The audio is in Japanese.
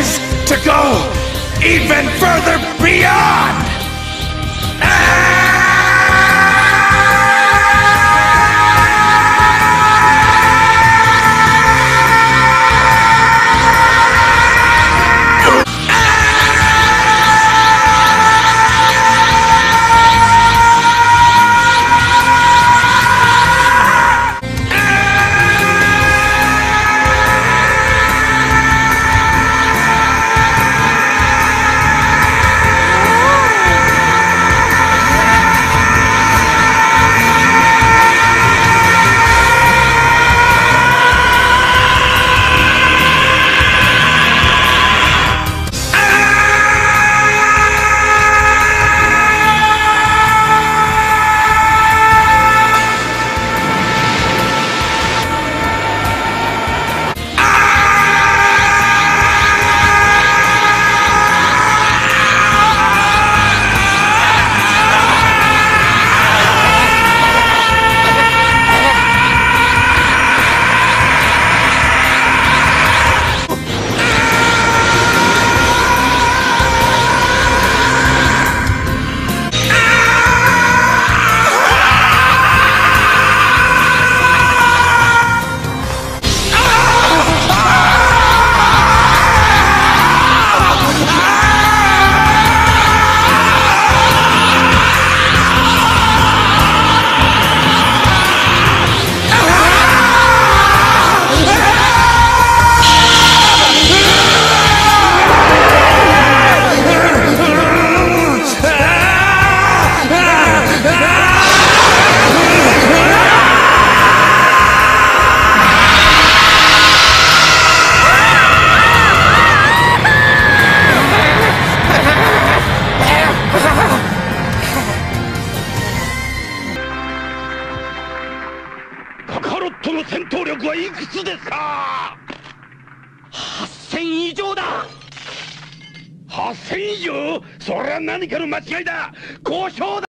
is to go even further beyond! その戦闘力はいくつですか？8000以上だ。8000以上？それは何かの間違いだ。交渉だ。